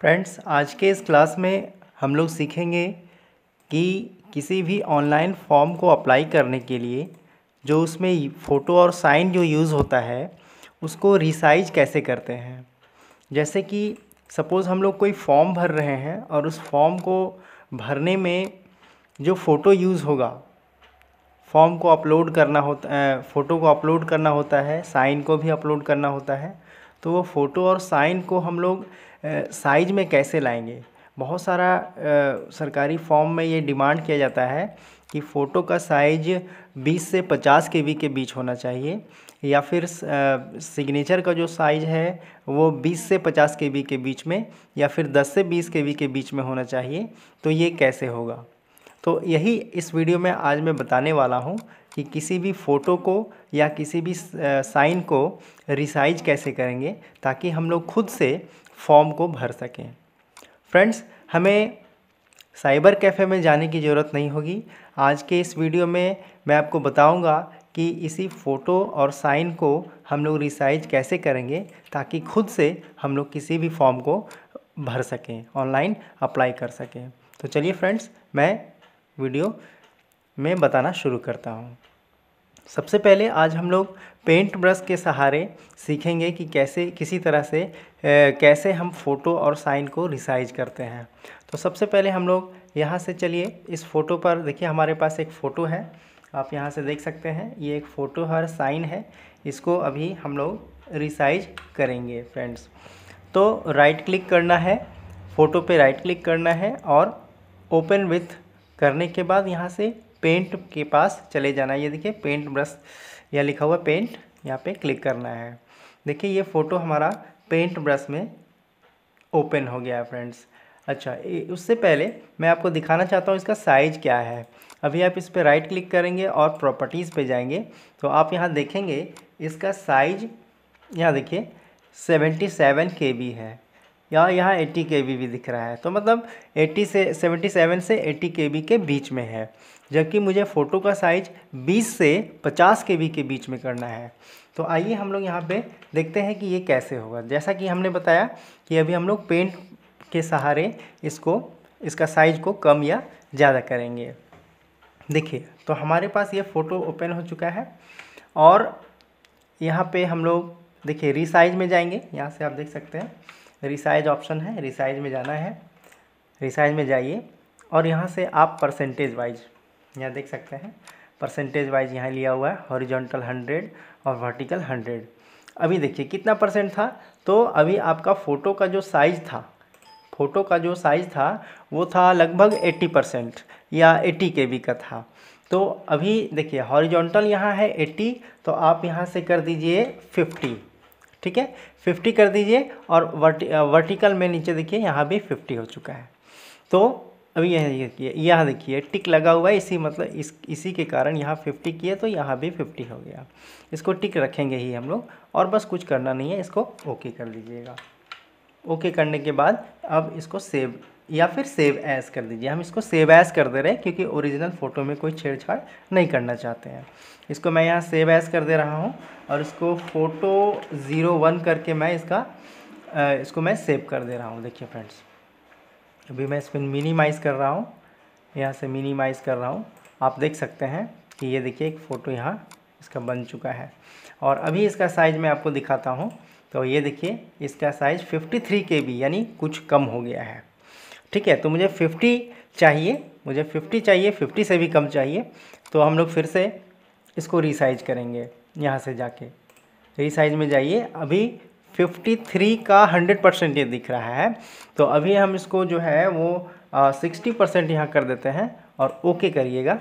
Friends, आज के इस क्लास में हम लोग सीखेंगे कि किसी भी ऑनलाइन फॉर्म को अप्लाई करने के लिए जो उसमें फ़ोटो और साइन जो यूज़ होता है, उसको रिसाइज कैसे करते हैं। जैसे कि सपोज़ हम लोग कोई फॉर्म भर रहे हैं और उस फॉर्म को भरने में जो फ़ोटो यूज़ होगा, फॉर्म को अपलोड करना होता फ़ोटो को अपलोड करना होता है, साइन को भी अपलोड करना होता है तो वो फ़ोटो और साइन को हम लोग साइज़ में कैसे लाएँगे? बहुत सारा सरकारी फॉर्म में ये डिमांड किया जाता है कि फ़ोटो का साइज़ 20 से 50 के के बीच होना चाहिए, या फिर सिग्नेचर का जो साइज़ है वो 20 से 50 के के बीच में, या फिर 10 से 20 के के बीच में होना चाहिए। तो ये कैसे होगा? तो यही इस वीडियो में आज मैं बताने वाला हूँ। कि किसी भी फ़ोटो को या किसी भी साइन को रिसाइज कैसे करेंगे ताकि हम लोग खुद से फॉर्म को भर सकें। फ्रेंड्स, हमें साइबर कैफ़े में जाने की ज़रूरत नहीं होगी। आज के इस वीडियो में मैं आपको बताऊँगा कि इसी फ़ोटो और साइन को हम लोग रिसाइज कैसे करेंगे ताकि खुद से हम लोग किसी भी फॉर्म को भर सकें, ऑनलाइन अप्लाई कर सकें। तो चलिए फ्रेंड्स, मैं वीडियो में बताना शुरू करता हूँ। सबसे पहले आज हम लोग पेंट ब्रश के सहारे सीखेंगे कि कैसे किसी तरह से ए, कैसे हम फ़ोटो और साइन को रिसाइज करते हैं। तो सबसे पहले हम लोग यहाँ से चलिए। इस फ़ोटो पर देखिए हमारे पास एक फ़ोटो है। आप यहाँ से देख सकते हैं। ये एक फ़ोटो हर साइन है। इसको अभी हम लोग रिसाइज करेंगे फ्रेंड्स तो राइट क्लिक करना है। फ़ोटो पे राइट क्लिक करना है और ओपन विथ करने के बाद यहाँ से पेंट के पास चले जाना है। ये देखिए, पेंट ब्रश या लिखा हुआ पेंट यहाँ पे क्लिक करना है। देखिए, ये फ़ोटो हमारा पेंट ब्रश में ओपन हो गया है फ्रेंड्स। अच्छा उससे पहले मैं आपको दिखाना चाहता हूँ इसका साइज़ क्या है। अभी आप इस पर राइट क्लिक करेंगे और प्रॉपर्टीज़ पे जाएँगे तो आप यहाँ देखेंगे इसका साइज़, यहाँ देखिए सेवेंटी सेवन के बी है। या यहाँ एट्टी के भी दिख रहा है। तो मतलब एट्टी से सेवेंटी सेवन से एट्टी के के बीच में है। जबकि मुझे फ़ोटो का साइज़ 20 से 50 के के बीच में करना है। तो आइए हम लोग यहाँ पे देखते हैं कि ये कैसे होगा। जैसा कि हमने बताया कि अभी हम लोग पेंट के सहारे इसको, इसका साइज़ को कम या ज़्यादा करेंगे। देखिए तो हमारे पास ये फ़ोटो ओपन हो चुका है और यहाँ पे हम लोग, देखिए रिसाइज में जाएँगे। यहाँ से आप देख सकते हैं। रिसाइज ऑप्शन है रिसाइज में जाना है रिसाइज में जाइए और यहाँ से आप परसेंटेज वाइज यहाँ देख सकते हैं परसेंटेज वाइज यहाँ लिया हुआ है हॉरिजॉन्टल हंड्रेड और वर्टिकल हंड्रेड अभी देखिए कितना परसेंट था तो अभी आपका फ़ोटो का जो साइज़ था फ़ोटो का जो साइज़ था, वो था लगभग एट्टी परसेंट या एट्टी के बी का था। तो अभी देखिए हॉरिजॉन्टल यहाँ है एट्टी तो आप यहाँ से कर दीजिए फिफ्टी ठीक है? फिफ्टी कर दीजिए और वर्टि वर्टिकल में नीचे देखिए, यहाँ भी फिफ्टी हो चुका है। तो अभी यह देखिए यहाँ देखिए टिक लगा हुआ है, इसी मतलब इस, इसी के कारण यहाँ फिफ्टी किए तो यहाँ भी फिफ्टी हो गया। इसको टिक रखेंगे ही हम लोग, और बस कुछ करना नहीं है, इसको ओके कर दीजिएगा। ओके करने के बाद अब इसको सेव या फिर सेव एस कर दीजिए। हम इसको सेव एस कर दे रहे हैं क्योंकि ओरिजिनल फ़ोटो में कोई छेड़छाड़ नहीं करना चाहते हैं। इसको मैं यहाँ सेव एस कर दे रहा हूँ और इसको फ़ोटो ज़ीरो वन करके मैं इसका इसको मैं सेव कर दे रहा हूँ। देखिए फ्रेंड्स अभी मैं इसको मिनिमाइज़ कर रहा हूँ। यहाँ से मिनिमाइज़ कर रहा हूँ। आप देख सकते हैं कि ये देखिए एक फ़ोटो यहाँ इसका बन चुका है। और अभी इसका साइज़ मैं आपको दिखाता हूँ। तो ये देखिए, इसका साइज़ 53 के बी यानी कुछ कम हो गया है। ठीक है तो मुझे 50 चाहिए, मुझे 50 चाहिए 50 से भी कम चाहिए तो हम लोग फिर से इसको रिसाइज करेंगे, यहाँ से जाके। रिसाइज में जाइए, अभी 53 का 100 परसेंट ये दिख रहा है तो अभी हम इसको जो है वो सिक्सटी परसेंट यहाँ कर देते हैं, और ओके करिएगा,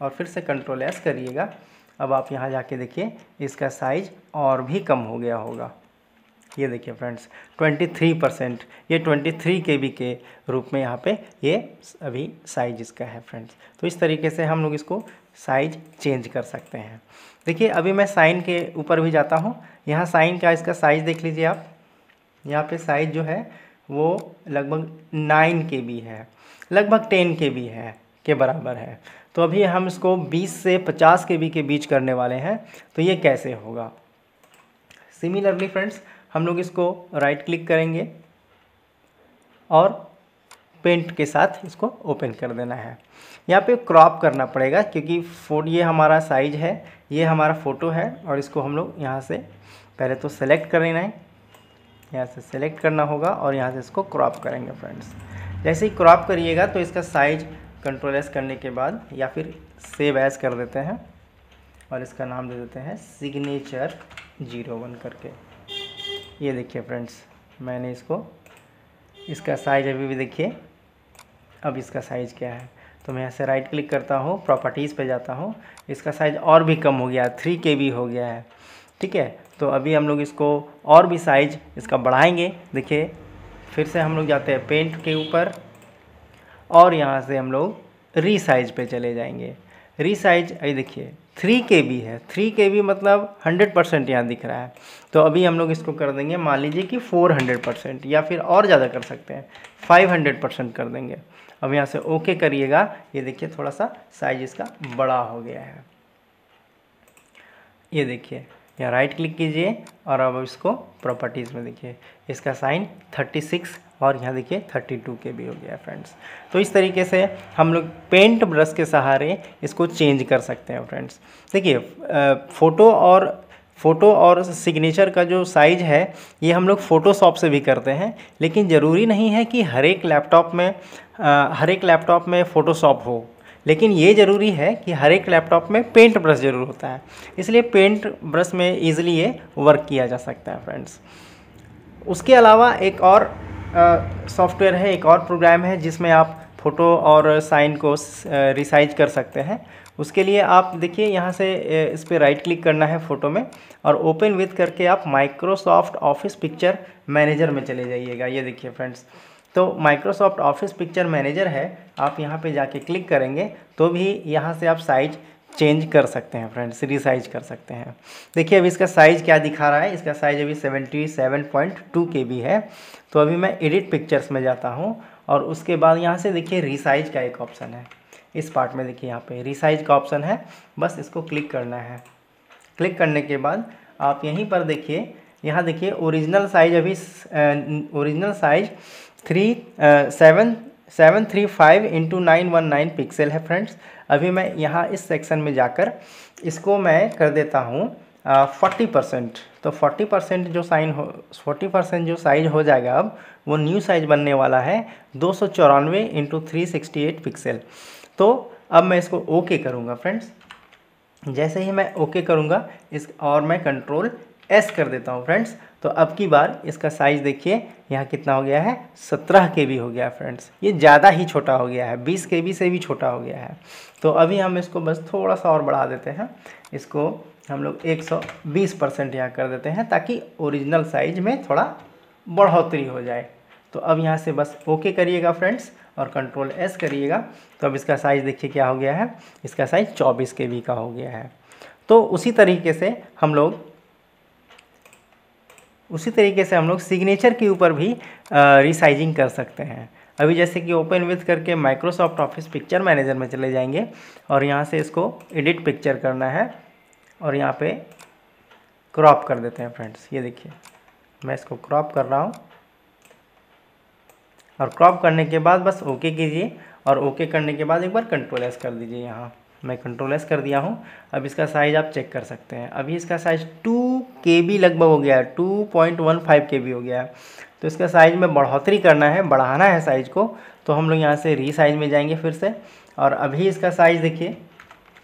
और फिर से कंट्रोल एस करिएगा। अब आप यहाँ जाके देखिए, इसका साइज़ और भी कम हो गया होगा। ये देखिए फ्रेंड्स 23 परसेंट ये 23 के बी के रूप में यहाँ पे ये अभी साइज़ इसका है फ्रेंड्स। तो इस तरीके से हम लोग इसको साइज़ चेंज कर सकते हैं। देखिए, अभी मैं साइन के ऊपर भी जाता हूँ। यहाँ साइन का इसका साइज़ देख लीजिए आप। यहाँ पे साइज़ जो है, वो लगभग नाइन के बी है। लगभग टेन के बी है, के बराबर है। तो अभी हम इसको 20 से 50 के बी के बीच करने वाले हैं। तो ये कैसे होगा? सिमिलरली फ्रेंड्स हम लोग इसको राइट क्लिक करेंगे और पेंट के साथ इसको ओपन कर देना है। यहाँ पे क्रॉप करना पड़ेगा क्योंकि फोट ये हमारा साइज़ है, ये हमारा फ़ोटो है और इसको हम लोग यहाँ से पहले तो सेलेक्ट कर लेना है। यहाँ से सेलेक्ट करना होगा और यहाँ से इसको क्रॉप करेंगे फ्रेंड्स जैसे ही क्रॉप करिएगा तो इसका साइज़ कंट्रोल एस करने के बाद या फिर सेव एज कर देते हैं और इसका नाम दे देते हैं सिग्नेचर ज़ीरो वन करके। ये देखिए फ्रेंड्स, मैंने इसको, इसका साइज़ अभी भी देखिए। अब इसका साइज़ क्या है? तो मैं यहाँ से राइट क्लिक करता हूँ प्रॉपर्टीज़ पे जाता हूँ। इसका साइज़ और भी कम हो गया थ्री के बी हो गया है। ठीक है? तो अभी हम लोग इसको और भी साइज़ इसका बढ़ाएँगे। देखिए, फिर से हम लोग जाते हैं पेंट के ऊपर और यहाँ से हम लोग रीसाइज पे चले जाएँगे। रीसाइज ये देखिए थ्री के बी है। थ्री के बी मतलब हंड्रेड परसेंट यहाँ दिख रहा है। तो अभी हम लोग इसको कर देंगे, मान लीजिए कि फोर हंड्रेड परसेंट या फिर और ज़्यादा कर सकते हैं। फाइव हंड्रेड परसेंट कर देंगे। अब यहाँ से ओके करिएगा। ये देखिए थोड़ा सा साइज़ इसका बड़ा हो गया है। ये देखिए। यहाँ राइट क्लिक कीजिए और अब इसको प्रॉपर्टीज़ में देखिए। इसका साइन 36 और यहाँ देखिए 32 के भी हो गया फ्रेंड्स तो इस तरीके से हम लोग पेंट ब्रश के सहारे इसको चेंज कर सकते हैं फ्रेंड्स देखिए फ़ोटो और फ़ोटो और सिग्नेचर का जो साइज़ है, ये हम लोग फ़ोटोशॉप से भी करते हैं। लेकिन ज़रूरी नहीं है कि हर एक लैपटॉप में हर एक लैपटॉप में फ़ोटोशॉप हो। लेकिन ये ज़रूरी है कि हर एक लैपटॉप में पेंट ब्रश ज़रूर होता है। इसलिए पेंट ब्रश में ईज़िली ये वर्क किया जा सकता है फ्रेंड्स उसके अलावा एक और सॉफ्टवेयर है, एक और प्रोग्राम है जिसमें आप फ़ोटो और साइन को रिसाइज कर सकते हैं। उसके लिए आप देखिए यहाँ से इस पर राइट क्लिक करना है फ़ोटो में और ओपन विथ करके आप माइक्रोसॉफ्ट ऑफ़िस पिक्चर मैनेजर में चले जाइएगा। ये देखिए फ्रेंड्स तो माइक्रोसॉफ्ट ऑफ़िस पिक्चर मैनेजर है, आप यहाँ पे जाके क्लिक करेंगे तो भी यहाँ से आप साइज़ चेंज कर सकते हैं फ्रेंड्स रिसाइज कर सकते हैं। देखिए, अभी इसका साइज़ क्या दिखा रहा है? इसका साइज़ अभी seventy seven point two K B है। तो अभी मैं एडिट पिक्चर्स में जाता हूँ और उसके बाद यहाँ से देखिए रिसाइज का एक ऑप्शन है। इस पार्ट में देखिए यहाँ पे रिसाइज का ऑप्शन है। बस इसको क्लिक करना है। क्लिक करने के बाद आप यहीं पर देखिए, यहाँ देखिए ओरिजिनल साइज़ अभी original size three seven seven three five into nine one nine pixel है फ्रेंड्स अभी मैं यहाँ इस सेक्शन में जाकर इसको मैं कर देता हूँ फोर्टी परसेंट तो फोर्टी परसेंट जो साइन हो फोर्टी परसेंट जो साइज़ हो जाएगा अब, वो न्यू साइज़ बनने वाला है दो सौ चौरानवे into three sixty eight pixel तो अब मैं इसको ओके करूँगा फ्रेंड्स जैसे ही मैं ओके करूँगा, इस, और मैं कंट्रोल एस कर देता हूँ फ्रेंड्स तो अब की बार इसका साइज़ देखिए, यहाँ कितना हो गया है? सत्रह के बी हो गया फ्रेंड्स ये ज़्यादा ही छोटा हो गया है, बीस के बी से भी छोटा हो गया है. तो अभी हम इसको बस थोड़ा सा और बढ़ा देते हैं. इसको हम लोग 120 परसेंट यहाँ कर देते हैं, ताकि ओरिजिनल साइज़ में थोड़ा बढ़ोतरी हो जाए. तो अब यहाँ से बस ओके करिएगा फ्रेंड्स और कंट्रोल एस करिएगा. तो अब इसका साइज़ देखिए क्या हो गया है? इसका साइज़ चौबीस के बी का हो गया है. तो उसी तरीके से हम लोग उसी तरीके से हम लोग सिग्नेचर के ऊपर भी रिसाइजिंग कर सकते हैं। अभी जैसे कि ओपन विथ करके माइक्रोसॉफ्ट ऑफ़िस पिक्चर मैनेजर में चले जाएँगे और यहाँ से इसको एडिट पिक्चर करना है और यहाँ पे क्रॉप कर देते हैं फ्रेंड्स ये देखिए, मैं इसको क्रॉप कर रहा हूँ। और क्रॉप करने के बाद बस ओके कीजिए और ओके करने के बाद एक बार कंट्रोल एस कर दीजिए यहाँ। मैं कंट्रोल एस कर दिया हूँ। अब इसका साइज़ आप चेक कर सकते हैं। अभी इसका साइज़ टू के बी लगभग हो गया है। Two point one five K B हो गया है। तो इसका साइज़ में बढ़ोतरी करना है, बढ़ाना है साइज़ को। तो हम लोग यहाँ से री साइज़ में जाएँगे फिर से। और अभी इसका साइज़ देखिए।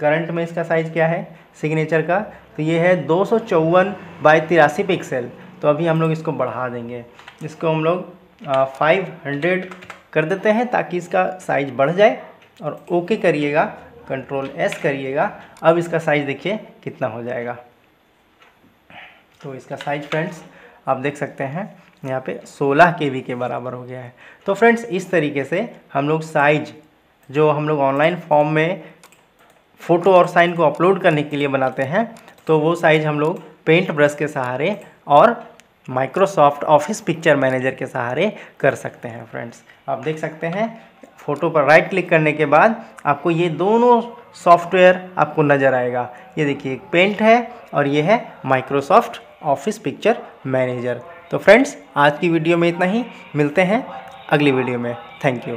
करंट में इसका साइज़ क्या है? सिग्नेचर का। तो ये है दो सौ चौवन बाई तिरासी पिक्सल तो अभी हम लोग इसको बढ़ा देंगे। इसको हम लोग फाइव हंड्रेड कर देते हैं ताकि इसका साइज़ बढ़ जाए। और ओके करिएगा। कंट्रोल एस करिएगा। अब इसका साइज़ देखिए कितना हो जाएगा। तो इसका साइज़ फ्रेंड्स आप देख सकते हैं, यहाँ पे 16 के के बराबर हो गया है। तो फ्रेंड्स इस तरीके से हम लोग साइज़ जो हम लोग ऑनलाइन फॉर्म में फ़ोटो और साइन को अपलोड करने के लिए बनाते हैं तो वो साइज़ हम लोग पेंट ब्रश के सहारे और माइक्रोसॉफ्ट ऑफ़िस पिक्चर मैनेजर के सहारे कर सकते हैं फ्रेंड्स आप देख सकते हैं फ़ोटो पर राइट क्लिक करने के बाद आपको ये दोनों सॉफ्टवेयर आपको नज़र आएगा. ये देखिए, एक पेंट है और ये है माइक्रोसॉफ्ट ऑफ़िस पिक्चर मैनेजर तो फ्रेंड्स आज की वीडियो में इतना ही. मिलते हैं अगली वीडियो में. Thank you